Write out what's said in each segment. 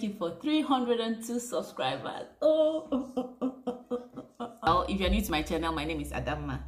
You for 302 subscribers. Oh. if you're new to my channel, my name is Adama.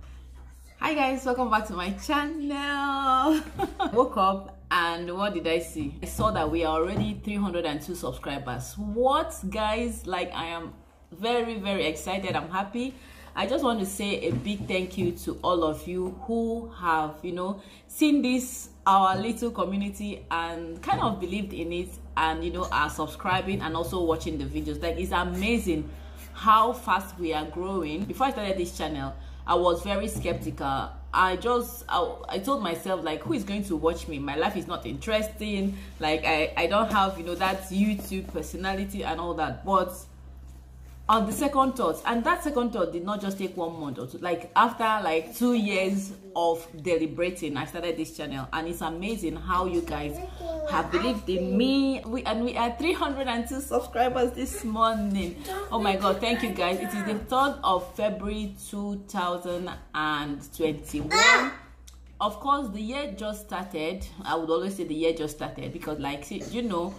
Hi guys, welcome back to my channel. Woke up and what did I see? I saw that we are already 302 subscribers. What guys? Like I am very very excited. I'm happy. I just want to say a big thank you to all of you who have, you know, seen this our little community and kind of believed in it and you know are subscribing and also watching the videos. Like it's amazing how fast we are growing. Before i started this channel i was very skeptical. I just I, I told myself like who is going to watch me? My life is not interesting. Like i i don't have you know that youtube personality and all that. But on the second thought and that second thought did not just take one month or two. Like after like two years of deliberating i started this channel and it's amazing how you guys have believed in me. We and we are 302 subscribers this morning. Oh my god thank you guys. It is the 3rd of february 2021 of course the year just started. I would always say the year just started because like you know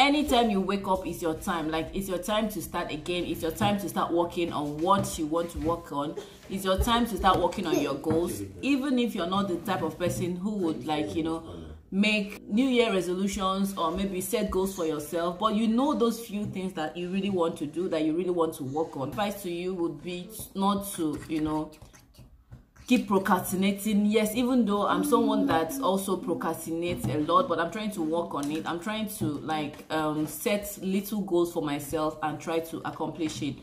anytime you wake up is your time. Like it's your time to start again. It's your time to start working on what you want to work on. It's your time to start working on your goals. Even if you're not the type of person who would like you know make new year resolutions or maybe set goals for yourself but you know those few things that you really want to do that you really want to work on. Advice to you would be not to you know keep procrastinating. Yes even though i'm someone that also procrastinates a lot but i'm trying to work on it. I'm trying to like um set little goals for myself and try to accomplish it.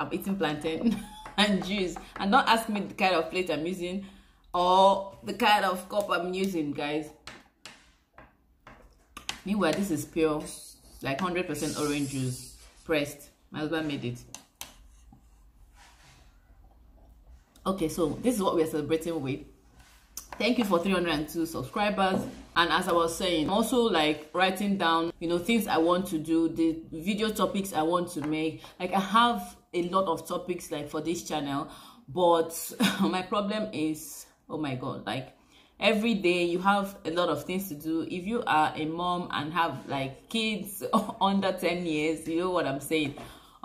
I'm eating plantain and juice. And don't ask me the kind of plate i'm using or the kind of cup i'm using guys. Meanwhile this is pure like 100 percent orange juice. Pressed. My husband made it okay so this is what we're celebrating with. Thank you for 302 subscribers. And as i was saying also like writing down you know things i want to do the video topics i want to make. Like i have a lot of topics like for this channel but my problem is oh my god like every day you have a lot of things to do. If you are a mom and have like kids under 10 years you know what i'm saying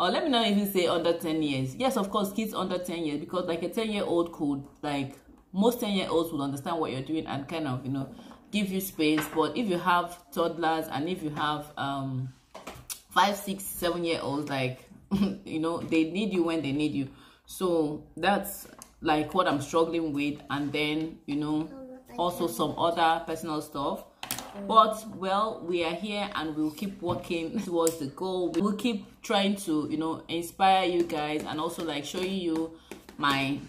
or let me not even say under 10 years. Yes of course kids under 10 years because like a 10 year old could like most 10 year olds would understand what you're doing and kind of you know give you space. But if you have toddlers and if you have um five six seven year olds like you know they need you when they need you. So that's like what i'm struggling with. And then you know also some other personal stuff but well we are here and we'll keep working towards the goal. We'll keep trying to you know inspire you guys and also like showing you my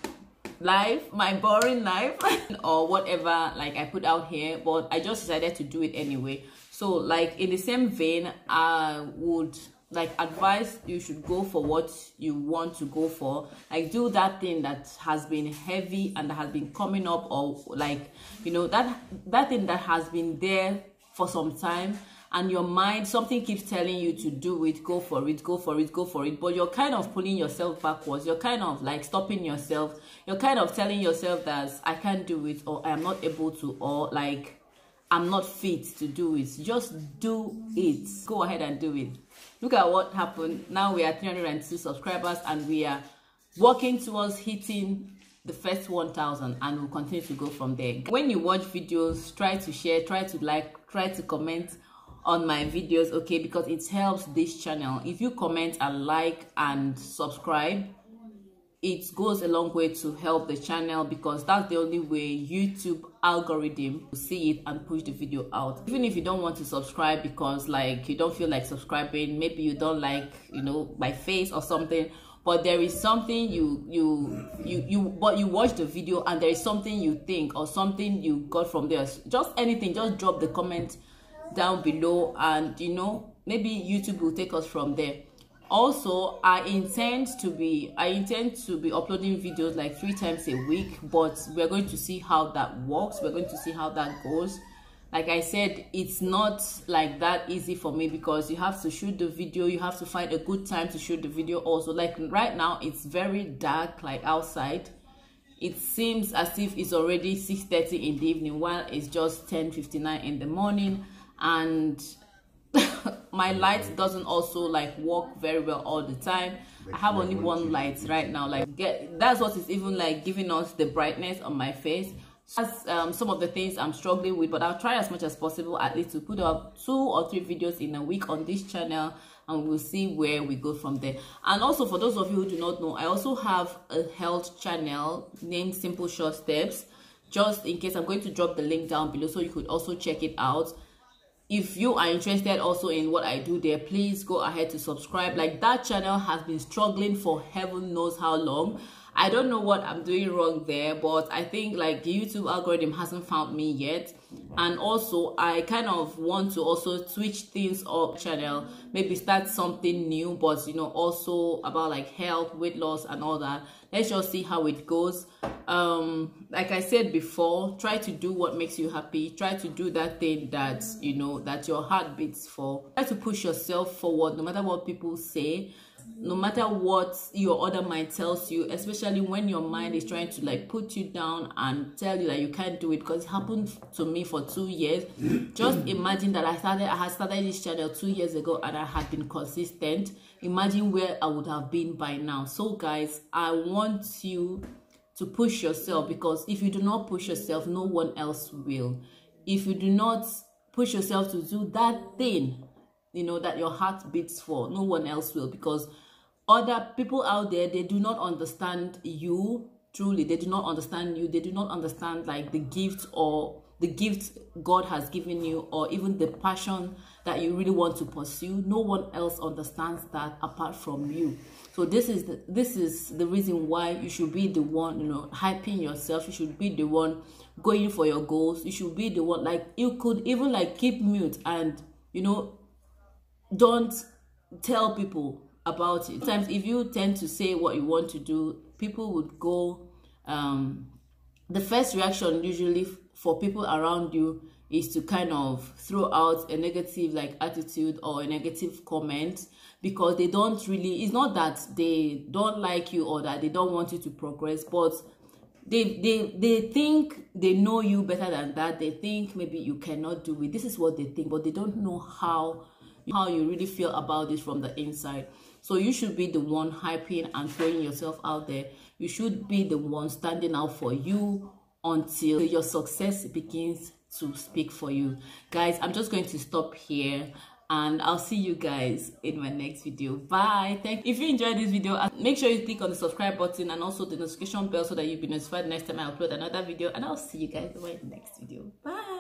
life my boring life or whatever like i put out here. But i just decided to do it anyway. So like in the same vein i would like advice you should go for what you want to go for. Like do that thing that has been heavy and that has been coming up or like you know that that thing that has been there for some time and your mind something keeps telling you to do it go for it go for it go for it. But you're kind of pulling yourself backwards. You're kind of like stopping yourself. You're kind of telling yourself that i can't do it or i am not able to or like i'm not fit to do it. Just do it. Go ahead and do it. Look at what happened. Now we are 302 subscribers and we are working towards hitting the first 1000 and we'll continue to go from there. When you watch videos try to share try to like try to comment on my videos okay? Because it helps this channel. If you comment and like and subscribe it goes a long way to help the channel because that's the only way youtube algorithm will see it and push the video out. Even if you don't want to subscribe because like you don't feel like subscribing maybe you don't like you know my face or something but there is something you you you you but you watch the video and there is something you think or something you got from there. Just anything just drop the comment down below and you know maybe youtube will take us from there also i intend to be i intend to be uploading videos like three times a week but we're going to see how that works. We're going to see how that goes. Like i said it's not like that easy for me because you have to shoot the video. You have to find a good time to shoot the video also. Like right now it's very dark like outside. It seems as if it's already 6 30 in the evening while it's just 10 59 in the morning. And my light doesn't also like work very well all the time. I have only one light right now like get that's what is even like giving us the brightness on my face. That's um, some of the things i'm struggling with but i'll try as much as possible at least to put up two or three videos in a week on this channel and we'll see where we go from there. And also for those of you who do not know i also have a health channel named simple short steps just in case i'm going to drop the link down below so you could also check it out if you are interested also in what i do there please go ahead to subscribe. Like that channel has been struggling for heaven knows how long i don't know what i'm doing wrong there but i think like the youtube algorithm hasn't found me yet. And also i kind of want to also switch things up channel maybe start something new but you know also about like health weight loss and all that. Let's just see how it goes. Um like i said before try to do what makes you happy. Try to do that thing that you know that your heart beats for. Try to push yourself forward no matter what people say no matter what your other mind tells you especially when your mind is trying to like put you down and tell you that you can't do it because it happened to me for two years. Just imagine that i started i had started this channel two years ago and i had been consistent. Imagine where i would have been by now. So guys i want you to push yourself because if you do not push yourself no one else will. If you do not push yourself to do that thing you know that your heart beats for. No one else will because other people out there they do not understand you truly. They do not understand you. They do not understand like the gift or the gift god has given you or even the passion that you really want to pursue. No one else understands that apart from you. So this is the, this is the reason why you should be the one you know hyping yourself. You should be the one going for your goals. You should be the one like you could even like keep mute and you know don't tell people about it. Sometimes if you tend to say what you want to do, people would go um the first reaction usually for people around you is to kind of throw out a negative like attitude or a negative comment because they don't really it's not that they don't like you or that they don't want you to progress but they they they think they know you better than that they think maybe you cannot do it this is what they think but they don't know how how you really feel about this from the inside. So you should be the one hyping and throwing yourself out there. You should be the one standing out for you until your success begins to speak for you. Guys, I'm just going to stop here and I'll see you guys in my next video. Bye. Thank If you enjoyed this video, uh, make sure you click on the subscribe button and also the notification bell so that you'll be notified next time I upload another video. And I'll see you guys in my next video. Bye.